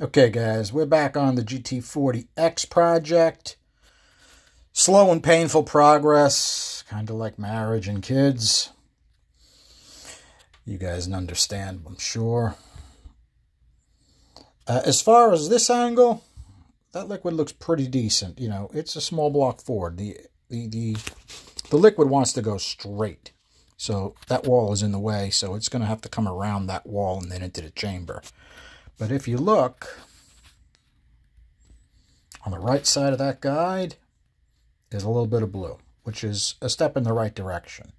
Okay, guys, we're back on the GT40X project. Slow and painful progress, kind of like marriage and kids. You guys understand, I'm sure. Uh, as far as this angle, that liquid looks pretty decent. You know, it's a small block Ford. The, the, the, the liquid wants to go straight. So that wall is in the way, so it's going to have to come around that wall and then into the chamber. But if you look on the right side of that guide is a little bit of blue, which is a step in the right direction.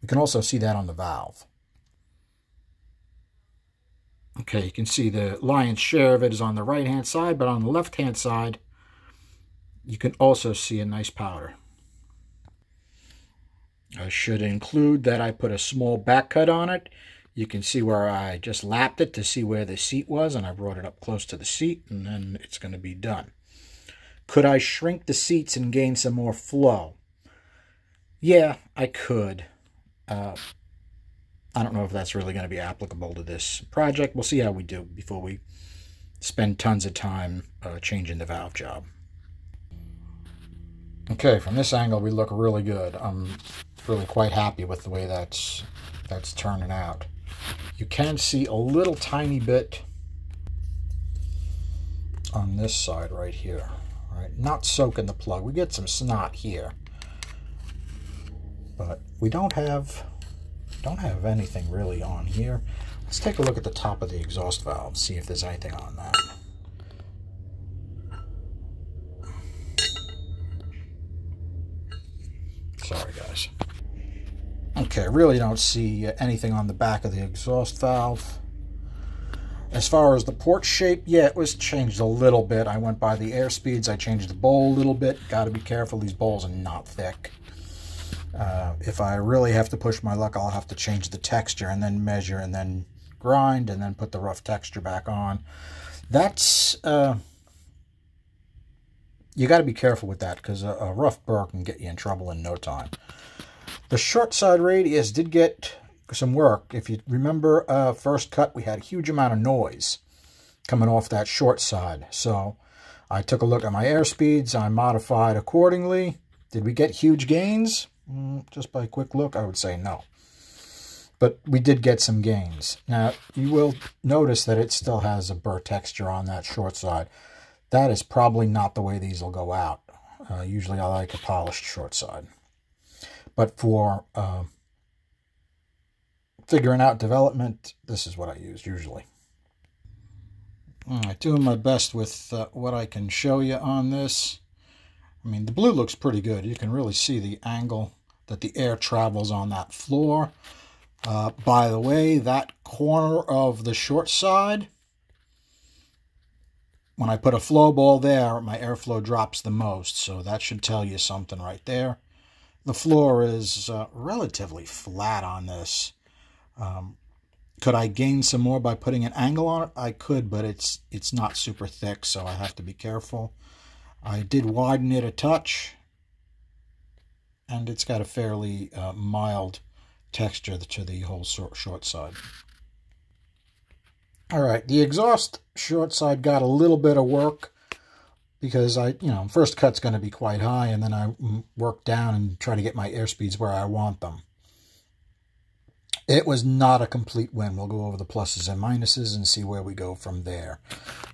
You can also see that on the valve. Okay, you can see the lion's share of it is on the right-hand side, but on the left-hand side, you can also see a nice powder. I should include that I put a small back cut on it you can see where I just lapped it to see where the seat was, and I brought it up close to the seat, and then it's going to be done. Could I shrink the seats and gain some more flow? Yeah, I could. Uh, I don't know if that's really going to be applicable to this project. We'll see how we do before we spend tons of time uh, changing the valve job. Okay, from this angle we look really good. I'm really quite happy with the way that's that's turning out you can see a little tiny bit on this side right here. Right, not soaking the plug. We get some snot here, but we don't have don't have anything really on here. Let's take a look at the top of the exhaust valve, see if there's anything on that. Sorry, guys. Okay, I really don't see anything on the back of the exhaust valve. As far as the port shape, yeah, it was changed a little bit. I went by the air speeds. I changed the bowl a little bit. Got to be careful. These bowls are not thick. Uh, if I really have to push my luck, I'll have to change the texture and then measure and then grind and then put the rough texture back on. That's... Uh, you got to be careful with that because a, a rough burr can get you in trouble in no time. The short side radius did get some work. If you remember uh, first cut, we had a huge amount of noise coming off that short side. So I took a look at my air speeds. I modified accordingly. Did we get huge gains? Mm, just by a quick look, I would say no. But we did get some gains. Now, you will notice that it still has a burr texture on that short side. That is probably not the way these will go out. Uh, usually I like a polished short side. But for uh, figuring out development, this is what I use usually. All right, doing my best with uh, what I can show you on this. I mean, the blue looks pretty good. You can really see the angle that the air travels on that floor. Uh, by the way, that corner of the short side, when I put a flow ball there, my airflow drops the most. So that should tell you something right there. The floor is uh, relatively flat on this. Um, could I gain some more by putting an angle on it? I could, but it's it's not super thick, so I have to be careful. I did widen it a touch, and it's got a fairly uh, mild texture to the whole short, short side. All right, the exhaust short side got a little bit of work because I, you know, first cut's going to be quite high, and then I work down and try to get my airspeeds where I want them. It was not a complete win. We'll go over the pluses and minuses and see where we go from there.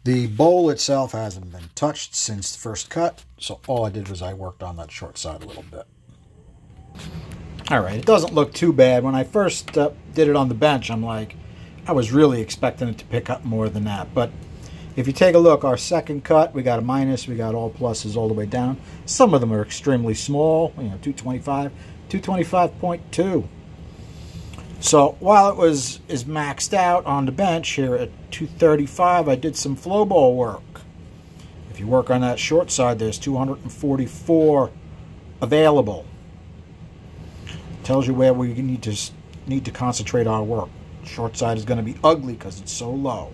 The bowl itself hasn't been touched since the first cut, so all I did was I worked on that short side a little bit. All right, it doesn't look too bad. When I first uh, did it on the bench, I'm like, I was really expecting it to pick up more than that, but if you take a look, our second cut, we got a minus, we got all pluses all the way down. Some of them are extremely small, you know, 225, 225.2. So while it was is maxed out on the bench here at 235, I did some flow ball work. If you work on that short side, there's 244 available. Tells you where we need to need to concentrate our work. Short side is going to be ugly because it's so low.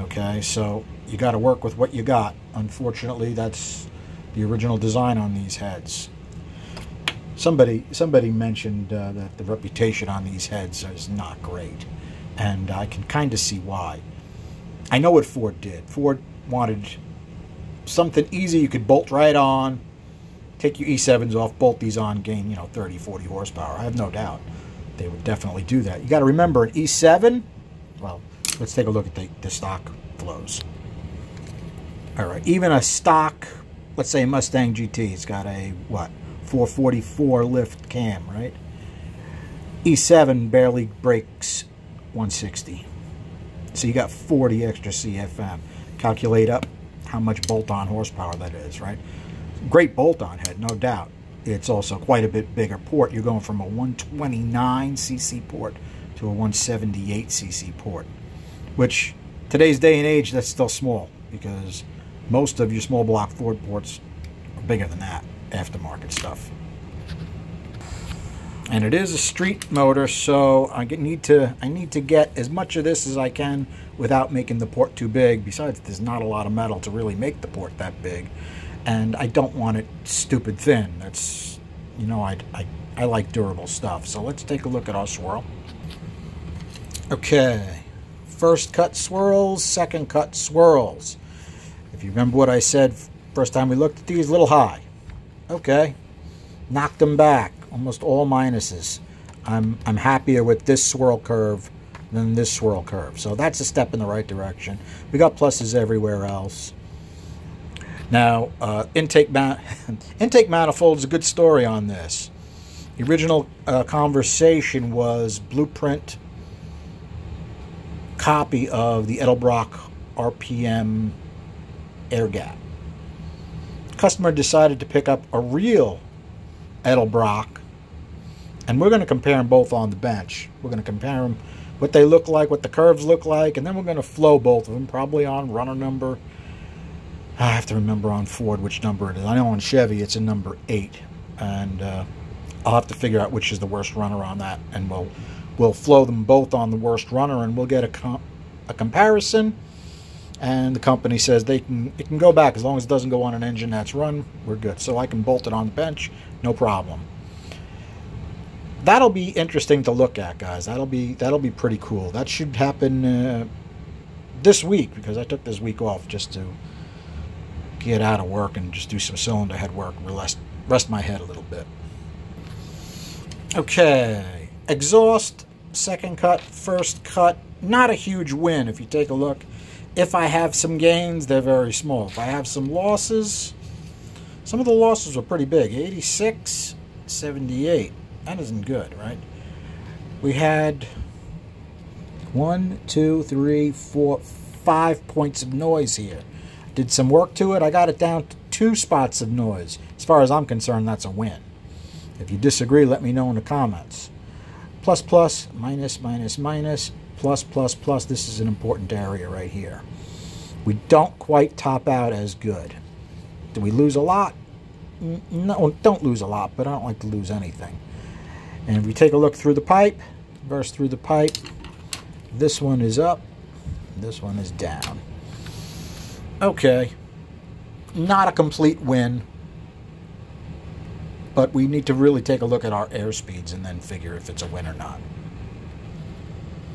Okay, so you got to work with what you got. Unfortunately, that's the original design on these heads. Somebody somebody mentioned uh, that the reputation on these heads is not great, and I can kind of see why. I know what Ford did. Ford wanted something easy you could bolt right on, take your E7s off, bolt these on, gain, you know, 30, 40 horsepower. I have no doubt they would definitely do that. You got to remember an E7, well, let's take a look at the, the stock flows. All right, even a stock, let's say a Mustang GT, it's got a, what, 444 lift cam, right? E7 barely breaks 160. So you got 40 extra CFM. Calculate up how much bolt-on horsepower that is, right? Great bolt-on head, no doubt. It's also quite a bit bigger port. You're going from a 129 cc port to a 178 cc port, which today's day and age, that's still small because most of your small block Ford ports are bigger than that, aftermarket stuff. And it is a street motor, so I need to I need to get as much of this as I can without making the port too big. Besides, there's not a lot of metal to really make the port that big, and I don't want it stupid thin. That's you know I I, I like durable stuff. So let's take a look at our swirl. Okay, first cut swirls, second cut swirls. If you remember what I said first time we looked at these, a little high. Okay, knocked them back, almost all minuses. I'm, I'm happier with this swirl curve than this swirl curve. So that's a step in the right direction. We got pluses everywhere else. Now, uh, intake, ma intake manifold is a good story on this. The original uh, conversation was blueprint copy of the Edelbrock RPM air gap. Customer decided to pick up a real Edelbrock, and we're going to compare them both on the bench. We're going to compare them, what they look like, what the curves look like, and then we're going to flow both of them, probably on runner number. I have to remember on Ford which number it is. I know on Chevy it's a number 8, and uh, I'll have to figure out which is the worst runner on that, and we'll we'll flow them both on the worst runner, and we'll get a, com a comparison. And the company says they can it can go back. As long as it doesn't go on an engine that's run we're good. So i can bolt it on the bench no problem. That'll be interesting to look at guys. That'll be that'll be pretty cool. That should happen uh, this week because i took this week off just to get out of work and just do some cylinder head work rest rest my head a little bit. Okay exhaust second cut first cut not a huge win if you take a look if I have some gains, they're very small. If I have some losses, some of the losses were pretty big. 86, 78. That isn't good, right? We had one, two, three, four, five points of noise here. Did some work to it. I got it down to two spots of noise. As far as I'm concerned, that's a win. If you disagree, let me know in the comments. Plus, plus, minus, minus, minus plus, plus, plus. This is an important area right here. We don't quite top out as good. Do we lose a lot? No, don't lose a lot, but I don't like to lose anything. And if we take a look through the pipe, verse through the pipe, this one is up, this one is down. Okay, not a complete win, but we need to really take a look at our air speeds and then figure if it's a win or not.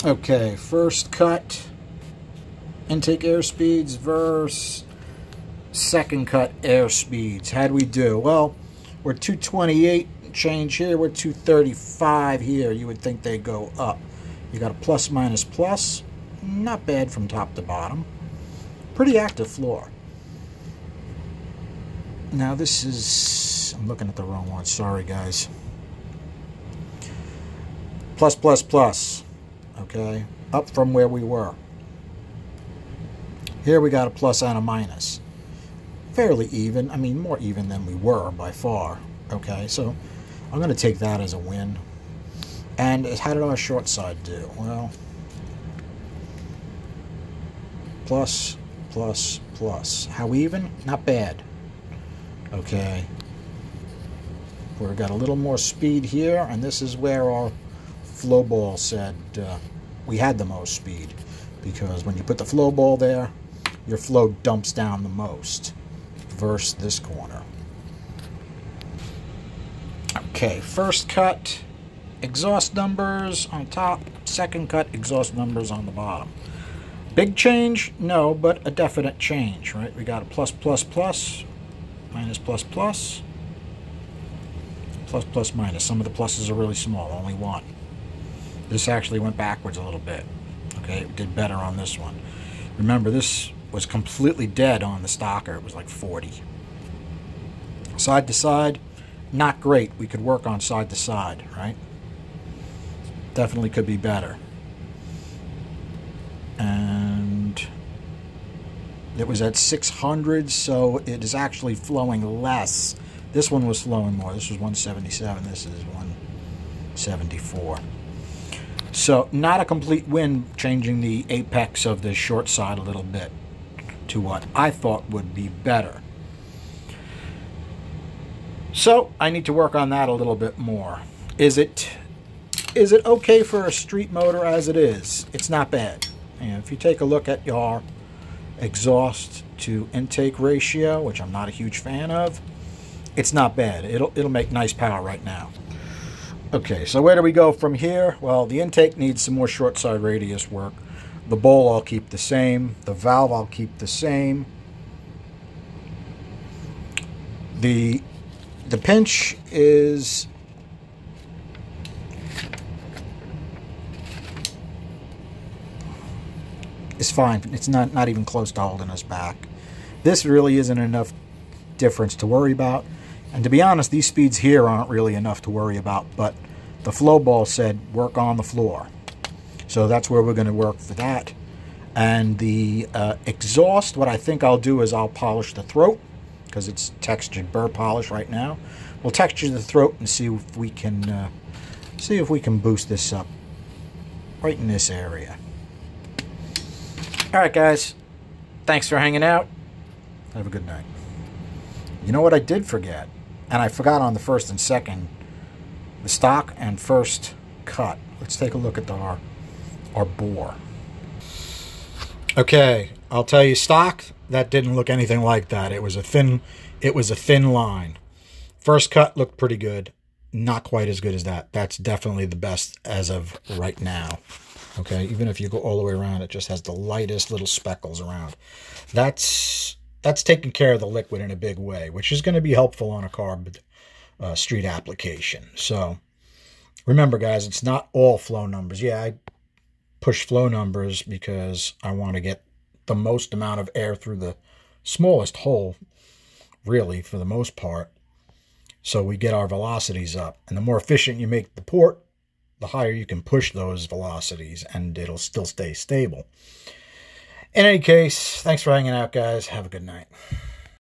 Okay, first cut, intake airspeeds versus second cut airspeeds. How'd we do? Well, we're 228 change here. We're 235 here. You would think they go up. You got a plus minus plus. Not bad from top to bottom. Pretty active floor. Now this is... I'm looking at the wrong one. Sorry, guys. Plus, plus, plus okay, up from where we were. Here we got a plus and a minus. Fairly even, I mean more even than we were by far, okay, so I'm going to take that as a win. And how did our short side do? Well, plus, plus, plus. How even? Not bad. Okay. We've got a little more speed here, and this is where our flow ball said uh, we had the most speed because when you put the flow ball there, your flow dumps down the most versus this corner. Okay, first cut, exhaust numbers on top, second cut, exhaust numbers on the bottom. Big change? No, but a definite change, right? We got a plus, plus, plus, minus, plus, plus, plus, plus, minus. Some of the pluses are really small, only one. This actually went backwards a little bit. Okay, it did better on this one. Remember, this was completely dead on the stalker. It was like 40. Side to side, not great. We could work on side to side, right? Definitely could be better. And it was at 600, so it is actually flowing less. This one was flowing more. This was 177. This is 174. So not a complete win changing the apex of the short side a little bit to what I thought would be better. So I need to work on that a little bit more. Is it is it okay for a street motor as it is? It's not bad. And if you take a look at your exhaust to intake ratio, which I'm not a huge fan of, it's not bad. It'll it'll make nice power right now. Okay, so where do we go from here? Well, the intake needs some more short side radius work. The bowl I'll keep the same. The valve I'll keep the same. The the pinch is is fine. It's not not even close to holding us back. This really isn't enough difference to worry about. And to be honest, these speeds here aren't really enough to worry about, but the flow ball said work on the floor. So that's where we're going to work for that. And the uh, exhaust, what I think I'll do is I'll polish the throat because it's textured burr polish right now. We'll texture the throat and see if we can uh, see if we can boost this up right in this area. All right, guys. Thanks for hanging out. Have a good night. You know what I did forget? and I forgot on the first and second, the stock and first cut. Let's take a look at the, our, our bore. Okay, I'll tell you stock, that didn't look anything like that. It was a thin, it was a thin line. First cut looked pretty good. Not quite as good as that. That's definitely the best as of right now. Okay, even if you go all the way around, it just has the lightest little speckles around. That's that's taking care of the liquid in a big way, which is going to be helpful on a carb uh, street application. So remember, guys, it's not all flow numbers. Yeah, I push flow numbers because I want to get the most amount of air through the smallest hole, really, for the most part. So we get our velocities up. And the more efficient you make the port, the higher you can push those velocities and it'll still stay stable. In any case, thanks for hanging out, guys. Have a good night.